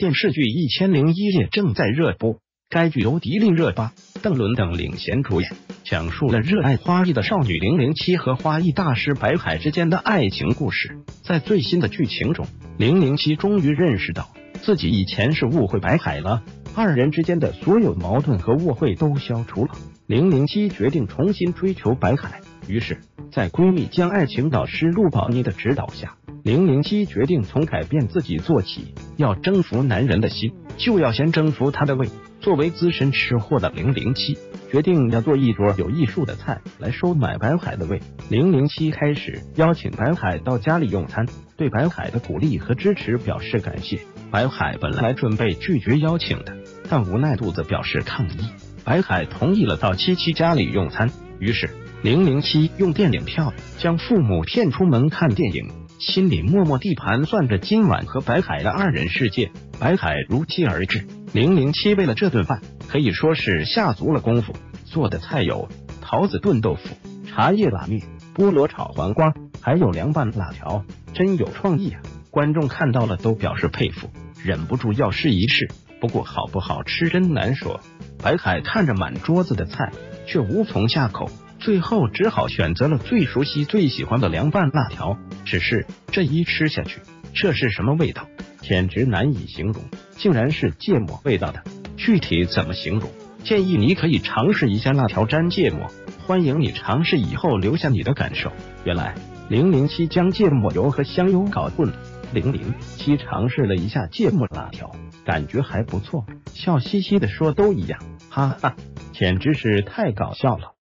电视剧《一千零一夜》正在热播，该剧由迪丽热巴、邓伦等领衔主演，讲述了热爱花艺的少女零零七和花艺大师白海之间的爱情故事。在最新的剧情中，零零七终于认识到自己以前是误会白海了，二人之间的所有矛盾和误会都消除了。零零七决定重新追求白海，于是，在闺蜜兼爱情导师陆宝妮的指导下。零零七决定从改变自己做起，要征服男人的心，就要先征服他的胃。作为资深吃货的零零七，决定要做一桌有艺术的菜来收买白海的胃。零零七开始邀请白海到家里用餐，对白海的鼓励和支持表示感谢。白海本来准备拒绝邀请的，但无奈肚子表示抗议，白海同意了到七七家里用餐。于是零零七用电影票将父母骗出门看电影。心里默默地盘算着今晚和白海的二人世界。白海如期而至，零零七为了这顿饭可以说是下足了功夫，做的菜有桃子炖豆腐、茶叶拉面、菠萝炒黄瓜，还有凉拌辣条，真有创意啊！观众看到了都表示佩服，忍不住要试一试。不过好不好吃真难说。白海看着满桌子的菜，却无从下口。最后只好选择了最熟悉、最喜欢的凉拌辣条。只是这一吃下去，这是什么味道？简直难以形容，竟然是芥末味道的。具体怎么形容？建议你可以尝试一下辣条沾芥末。欢迎你尝试以后留下你的感受。原来零零七将芥末油和香油搞混了。零零七尝试了一下芥末辣条，感觉还不错，笑嘻嘻的说：“都一样。”哈哈，简直是太搞笑了。